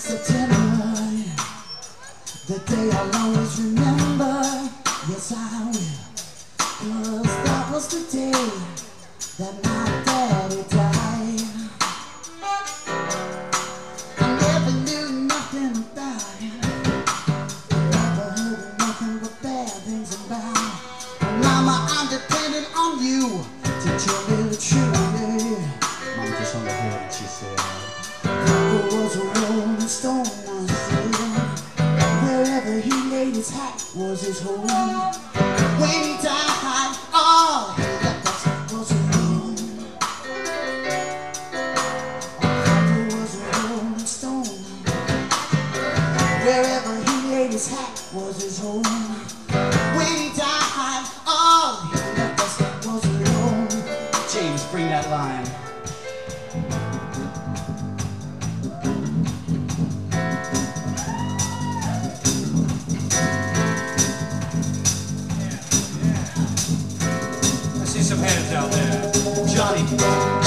23rd of September, the day I'll always remember. Yes, I that was the day that my daddy died. I never knew nothing about him. Never heard nothing but bad things about. Mama, I'm depending on you to tell me the truth. Was a rolling stone, said. Wherever he laid his hat was his home. When he died, all he left us was a home. Was a rolling stone. Wherever he laid his hat was his home. When he died, all he left us was alone. James, bring that line. See some hands out there. Johnny.